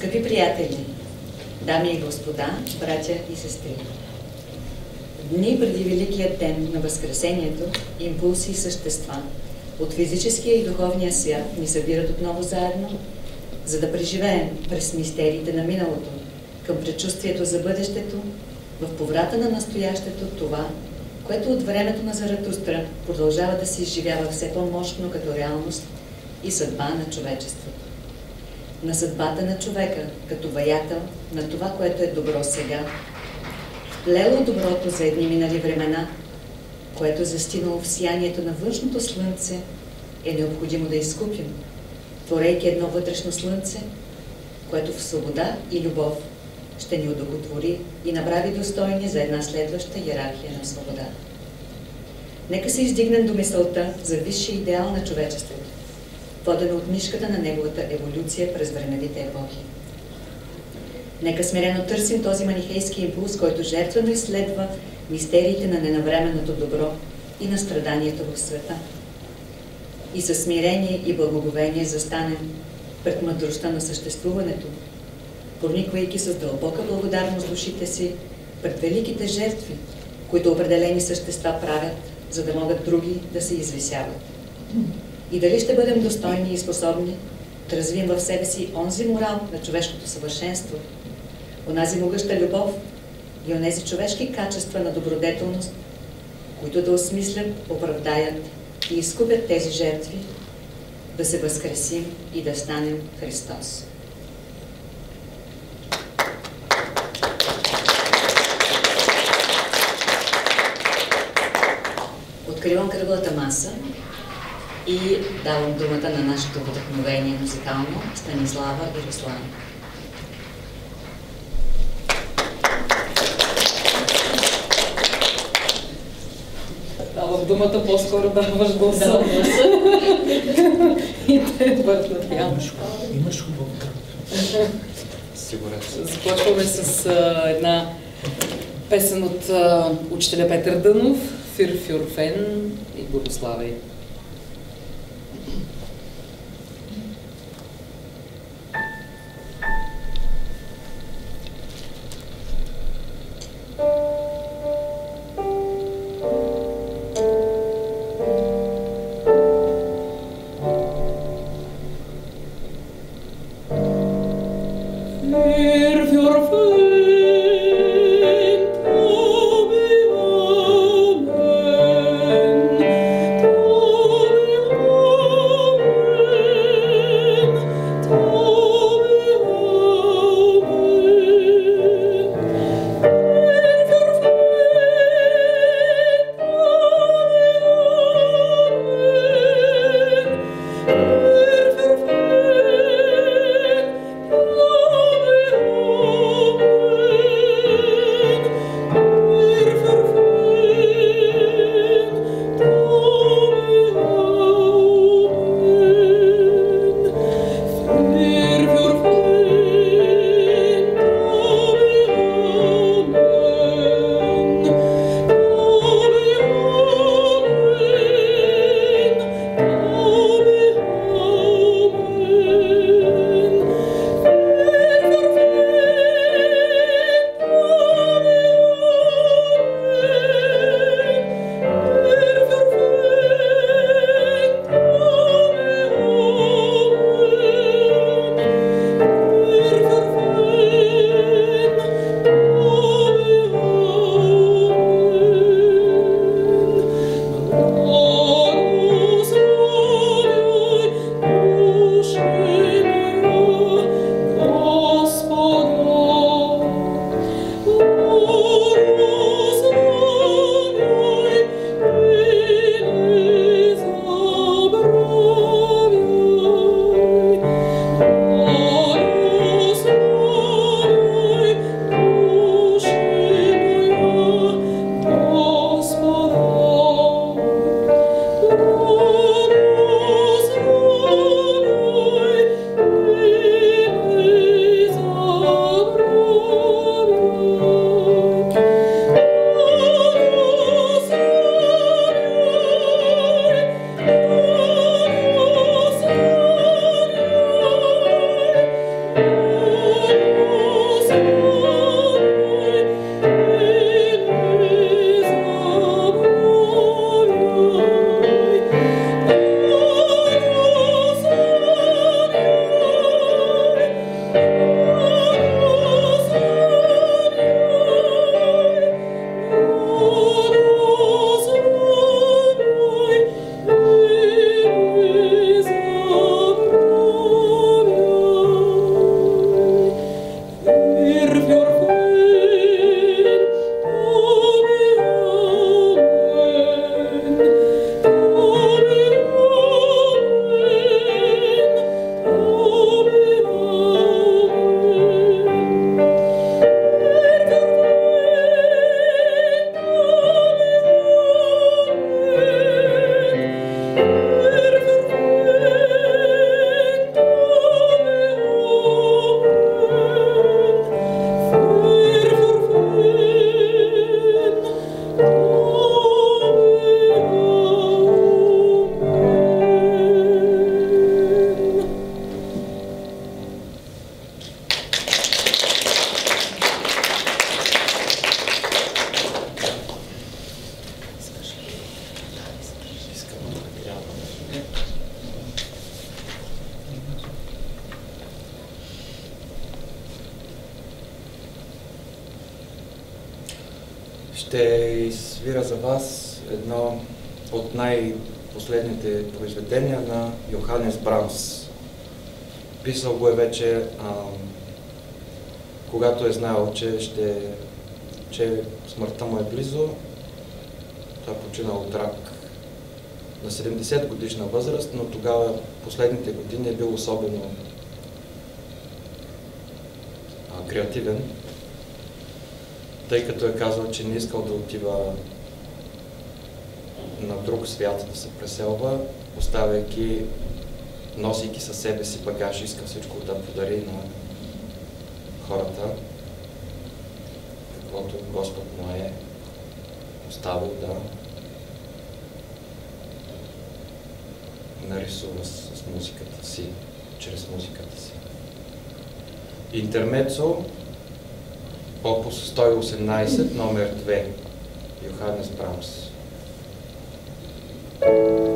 Скъпи приятели, дами и господа, братя и сестри! Дни преди Великият ден на Възкресението, импулси и същества от физическия и духовния свят ни събират отново заедно, за да преживеем през мистериите на миналото, към предчувствието за бъдещето, в поврата на настоящето това, което от времето на Заратустра продължава да се изживява все по-мощно като реалност и съдба на човечеството. На съдбата на човека, като ваятел на това, което е добро сега, лело доброто за едни минали времена, което е застинало в сиянието на външното слънце, е необходимо да изкупим, творейки едно вътрешно слънце, което в свобода и любов ще ни удовлетвори и направи достойни за една следваща иерархия на свобода. Нека се издигнем до мисълта за висшия идеал на човечеството, водено от мишката на неговата еволюция през времевите епохи. Нека смирено търсим този манихейски импулс, който жертвено изследва мистериите на ненавременното добро и на страданието в света. И със смирение и благоговение застанем пред мъдростта на съществуването, прониквайки с дълбока благодарност душите си пред великите жертви, които определени същества правят, за да могат други да се извисяват. И дали ще бъдем достойни и способни да развием в себе си онзи морал на човешкото съвършенство, онази могъща любов и онези човешки качества на добродетелност, които да осмислят, оправдаят и изкупят тези жертви, да се възкресим и да станем Христос. Откривам кръглата маса и давам думата на нашето вдъхновение музикално Станислава и Руслана. Давам думата, по-скоро даваш гласа. Да, гласа. и те върнат Имаш, имаш хубав Сигурен Започваме с а, една песен от а, учителя Петър Дънов, Фир Фюрфен и Благославей. Ще изсвира за вас едно от най-последните произведения на Йоханес Брамс. Писал го е вече, а, когато е знаел, че, ще, че смъртта му е близо. Той е починал от рак на 70 годишна възраст, но тогава последните години е бил особено а, креативен, тъй като е казал, че не искал да отива на друг свят да се преселва, оставяйки, носейки със себе си багаж, иска всичко да подари на хората, каквото Господ му е оставил да нарисува с музиката си, чрез музиката си. Интермецо, опус 118, номер 2, Йоханес Брамс. тази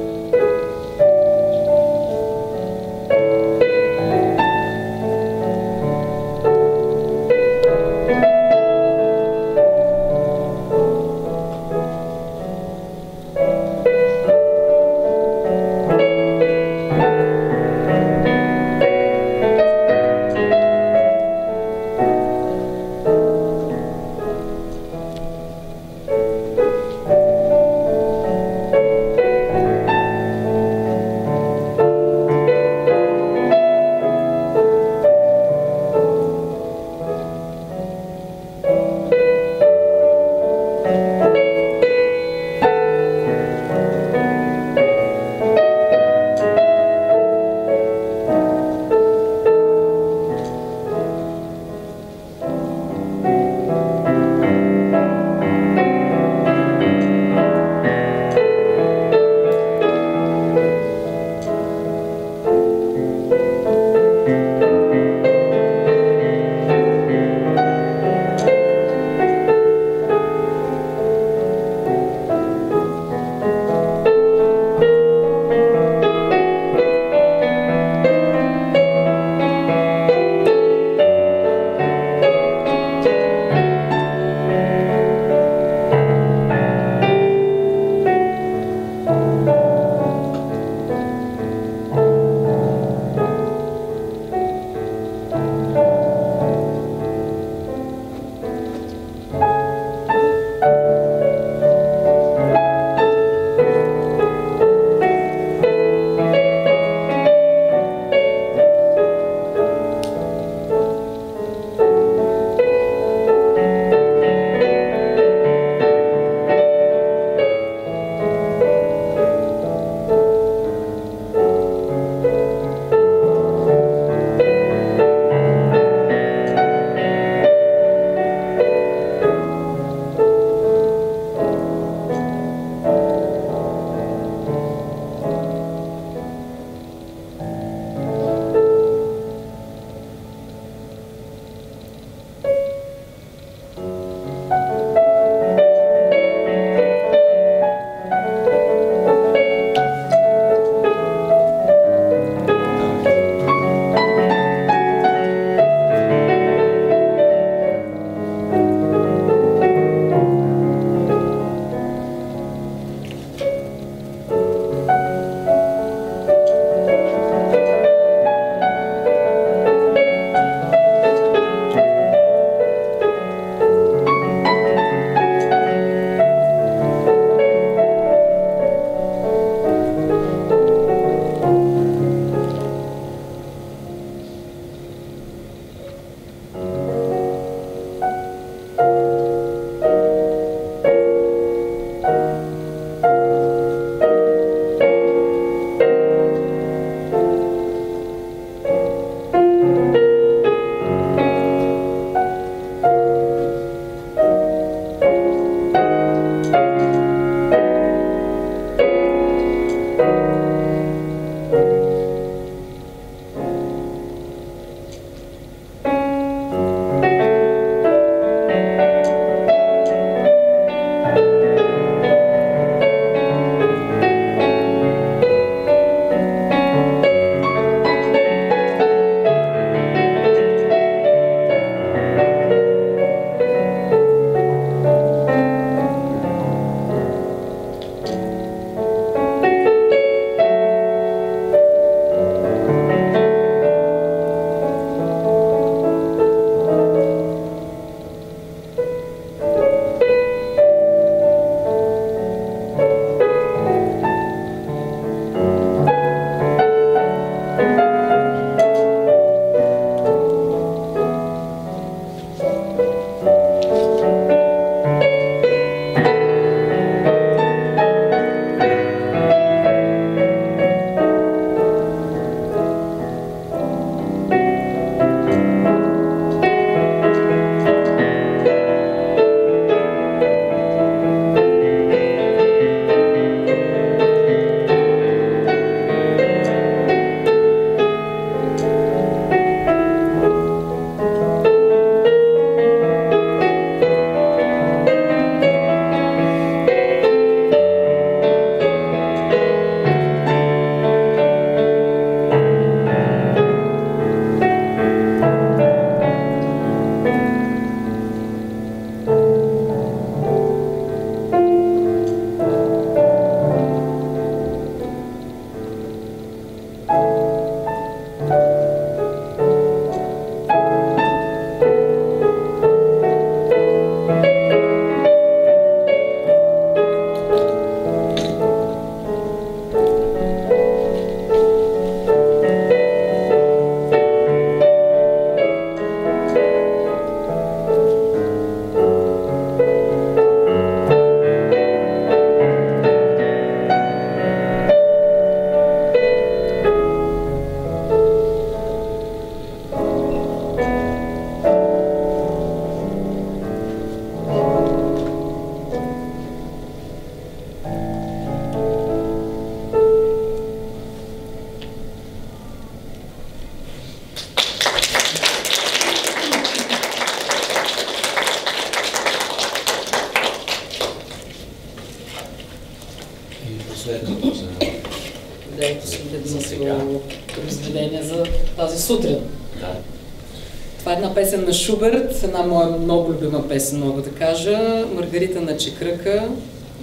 на Шуберт, една моя много любима песен, мога да кажа. Маргарита на Чекръка,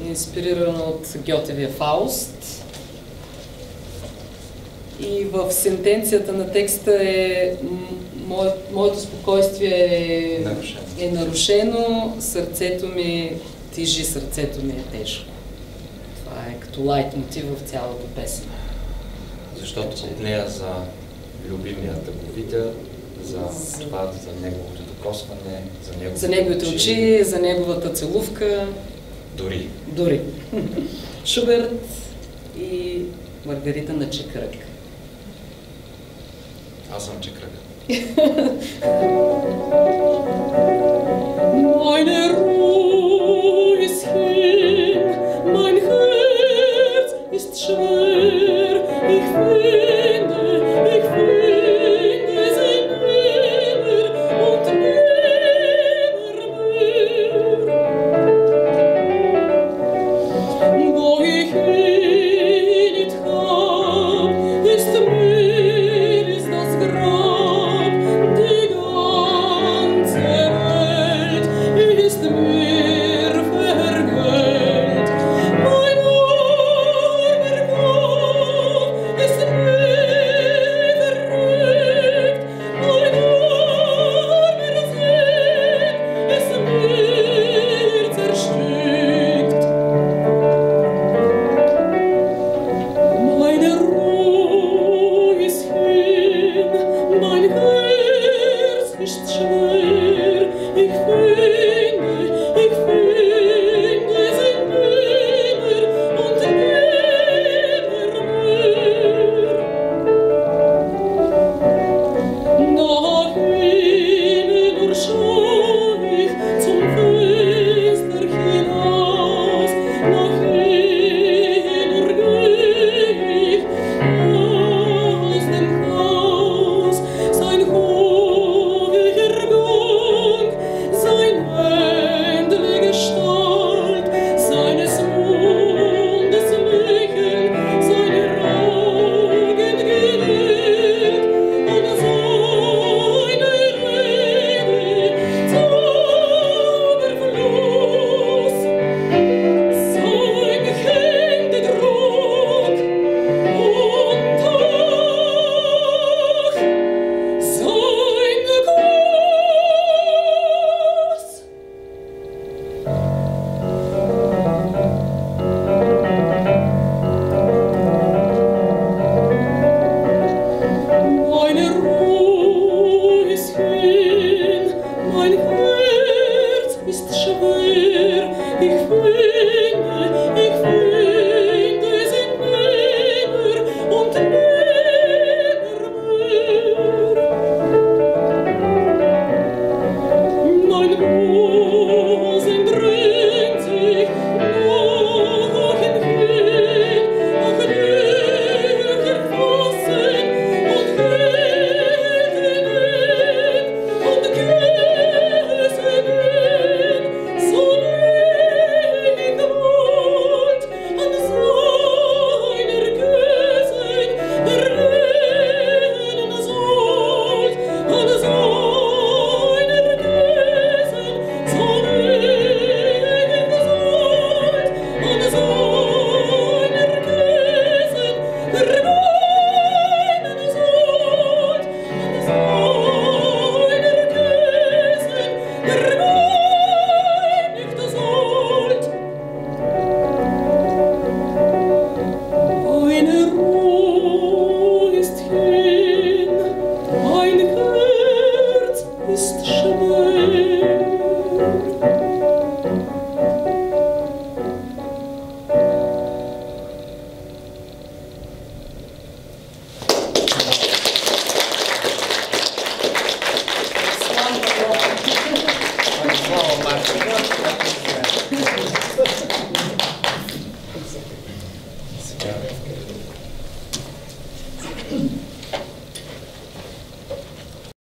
инспирирана от Гьотевия Фауст. И в сентенцията на текста е мое, моето спокойствие е Нарушено. е нарушено, сърцето ми тижи, сърцето ми е тежко. Това е като лайт мотив в цялата песен. Защото от нея за любимия тъговител, за За- това, за неговото докосване, за неговите, За неговите очи, за неговата целувка, Дори. дори. Шуберт и Маргарита на Чекрък. Аз съм чекрък. Thank